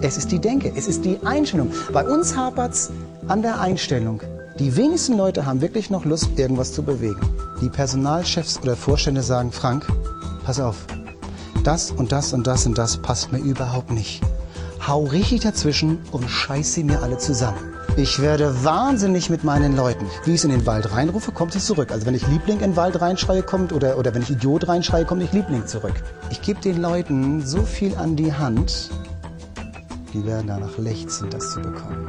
Es ist die Denke, es ist die Einstellung. Bei uns hapert es an der Einstellung. Die wenigsten Leute haben wirklich noch Lust, irgendwas zu bewegen. Die Personalchefs oder Vorstände sagen, Frank, pass auf, das und das und das und das passt mir überhaupt nicht. Hau richtig dazwischen und scheiß sie mir alle zusammen. Ich werde wahnsinnig mit meinen Leuten. Wie ich es in den Wald reinrufe, kommt es zurück. Also wenn ich Liebling in den Wald reinschreie, kommt, oder, oder wenn ich Idiot reinschreie, kommt nicht Liebling zurück. Ich gebe den Leuten so viel an die Hand, die werden danach lechzen, das zu bekommen.